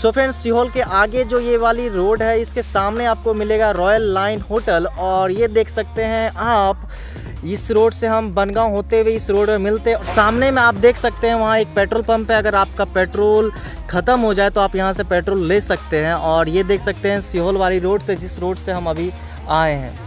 So friends सीहोल के आगे जो ये वाली रोड है, इसके सामने आपको मिलेगा रॉयल लाइन होटल और ये देख सकते हैं आप, इस रोड से हम बनगांव होते हुए इस रोड में मिलते हैं। सामने में आप देख सकते हैं वहाँ एक पेट्रोल पंप है। अगर आपका पेट्रोल ख़त्म हो जाए तो आप यहाँ से पेट्रोल ले सकते हैं और ये देख सकते हैं सीहोल वाली रोड से, जिस रोड से हम अभी आए हैं।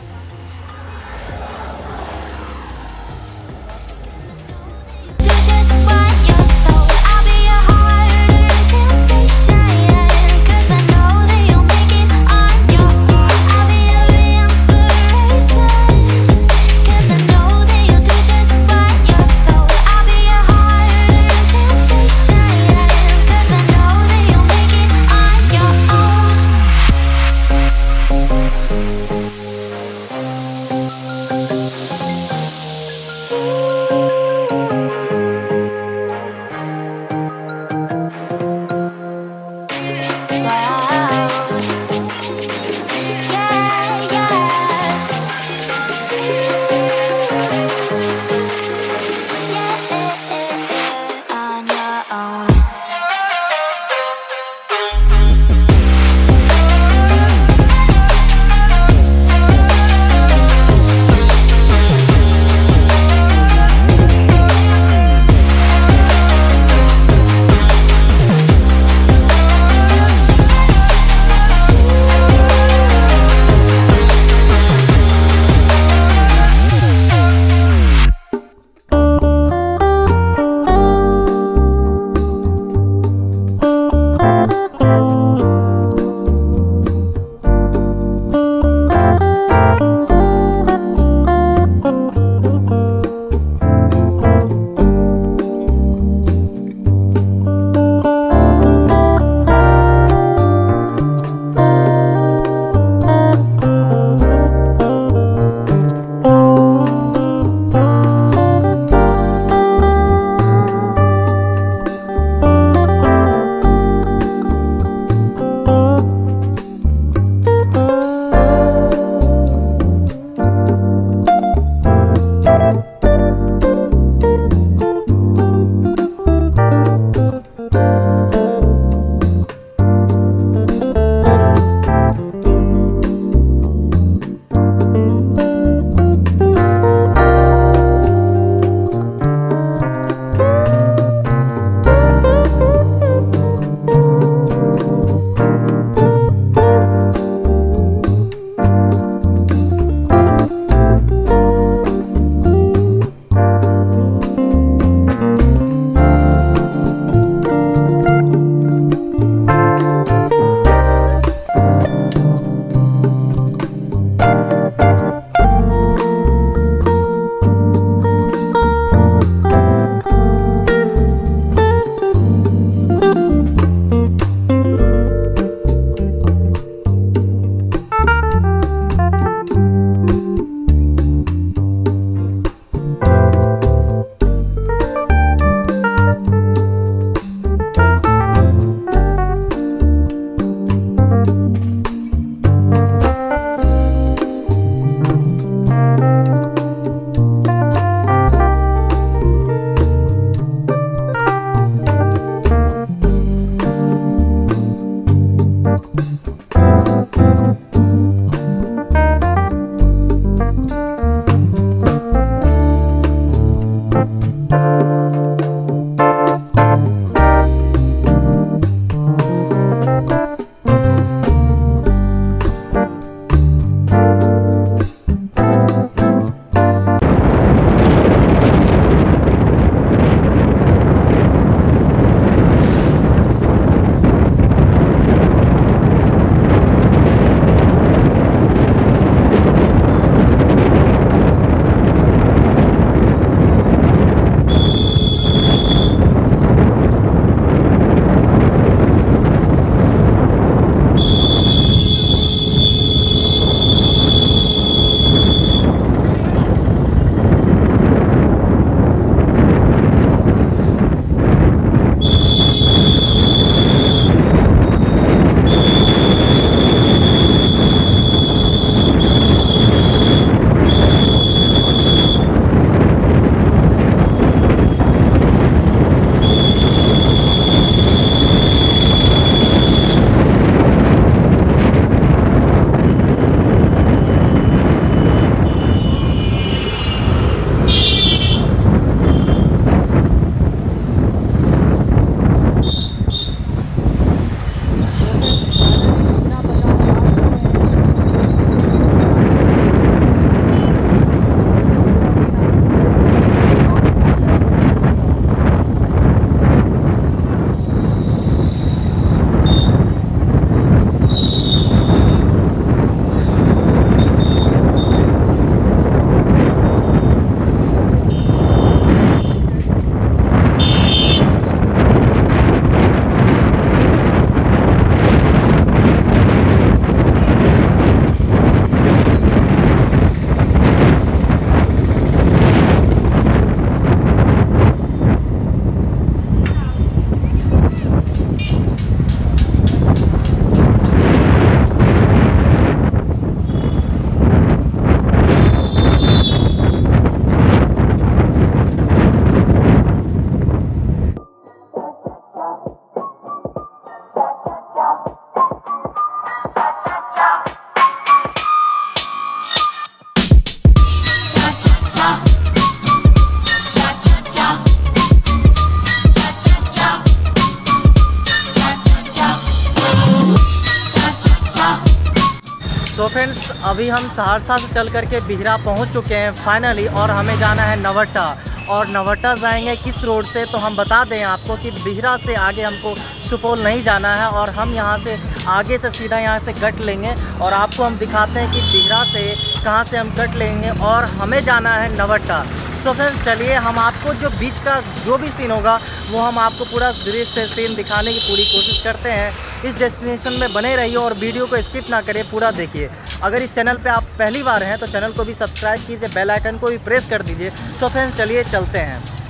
फ्रेंड्स अभी हम सहरसा से चल करके बिहरा पहुँच चुके हैं फाइनली और हमें जाना है नवट्टा और नवट्टा जाएँगे किस रोड से? तो हम बता दें आपको कि बिहरा से आगे हमको सुपौल नहीं जाना है और हम यहाँ से आगे से सीधा यहाँ से कट लेंगे और आपको हम दिखाते हैं कि बिहरा से कहाँ से हम कट लेंगे और हमें जाना है नवट्टा सो फ्रेंड्स चलिए हम आपको जो बीच का जो भी सीन होगा, वो हम आपको पूरा दृश्य सीन दिखाने की पूरी कोशिश करते हैं। इस डेस्टिनेशन में बने रहिए और वीडियो को स्किप ना करें पूरा देखिए। अगर इस चैनल पे आप पहली बार हैं तो चैनल को भी सब्सक्राइब कीजिए, बेल आइकन को भी प्रेस कर दीजिए। सो फ्रेंड्स, चलिए चलते हैं।